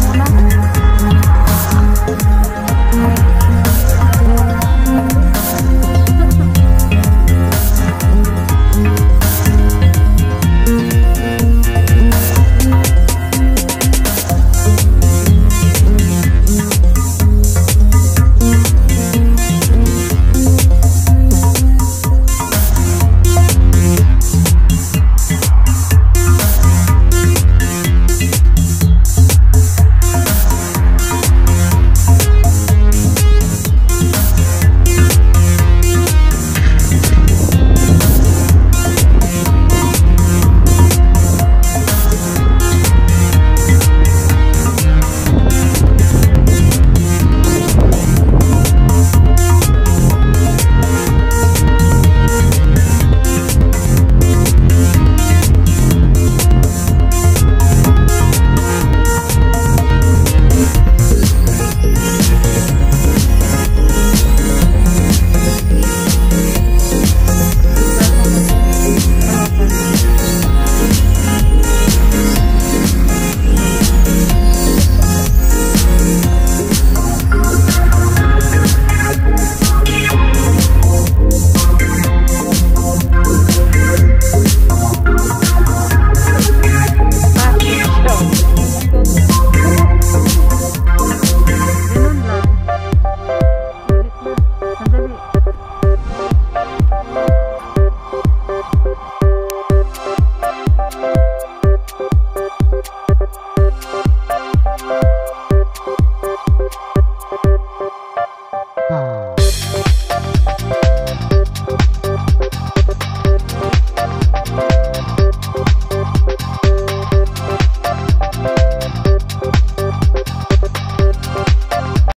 怎么？